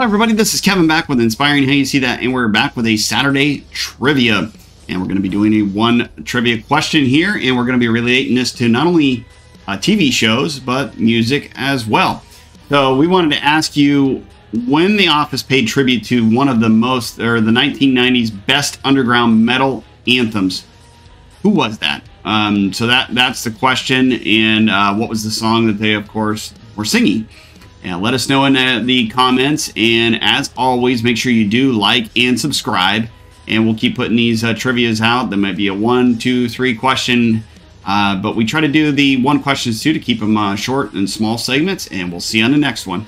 Hi, everybody. This is Kevin back with Inspiring How You See That, and we're back with a Saturday trivia. And we're going to be doing a one trivia question here, and we're going to be relating this to not only uh, TV shows, but music as well. So we wanted to ask you when The Office paid tribute to one of the most, or the 1990s best underground metal anthems. Who was that? Um, so that that's the question, and uh, what was the song that they, of course, were singing? And let us know in uh, the comments. And as always, make sure you do like and subscribe. And we'll keep putting these uh, trivias out. There might be a one, two, three question. Uh, but we try to do the one questions too to keep them uh, short and small segments. And we'll see you on the next one.